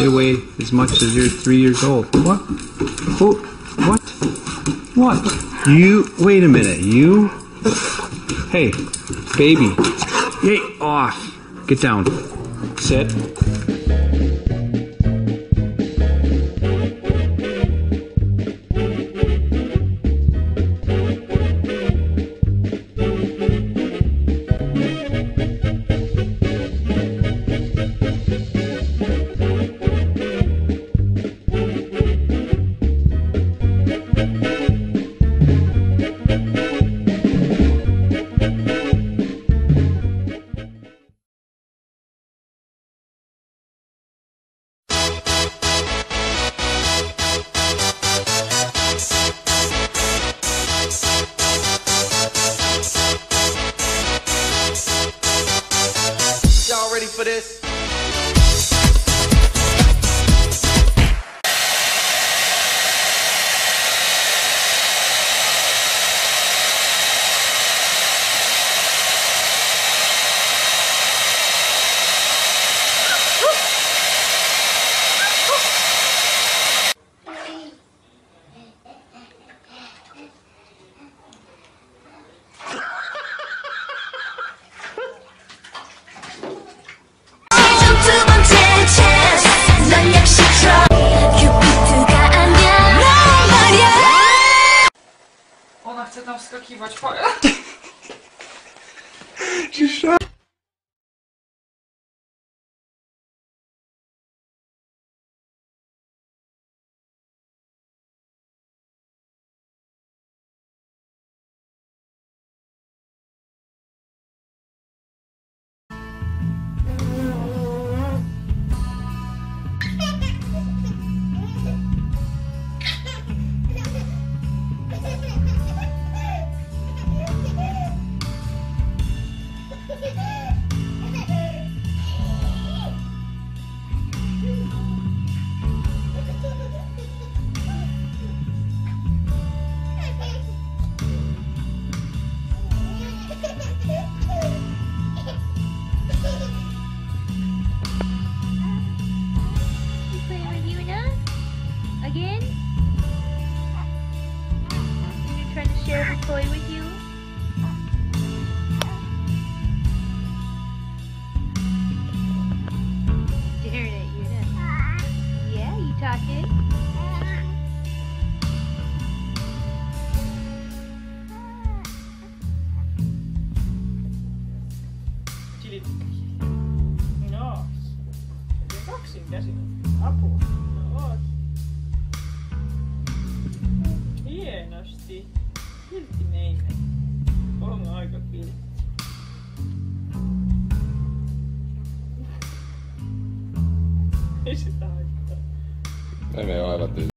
They weigh as much as you're three years old. What? Oh, what? What? You, wait a minute. You? Hey, baby. get off. Get down. Sit. Y'all aqui, vai te falar. Again? You're trying to share the toy with you? して切る気ねえね Oh my que filho. Deixa eu estar. É melhor bater.